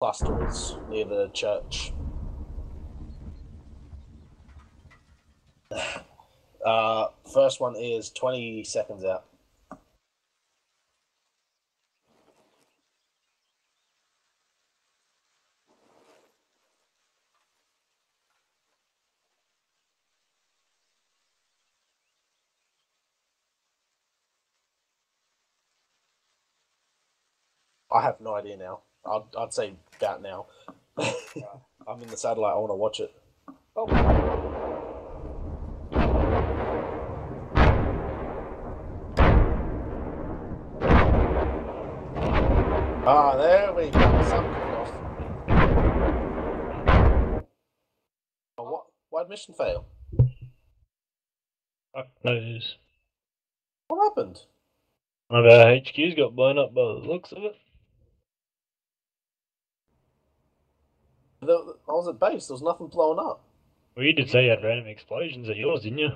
clusters near the church. Uh, first one is 20 seconds out. I have no idea now. I'd, I'd say about now. I'm in the satellite. I want to watch it. Oh, Ah, there we go. Some off. Oh, what? Why'd mission fail? Fuck knows. What happened? One of our HQs got blown up by the looks of it. The, I was at base. There was nothing blowing up. Well, you did say you had random explosions at yours, didn't you?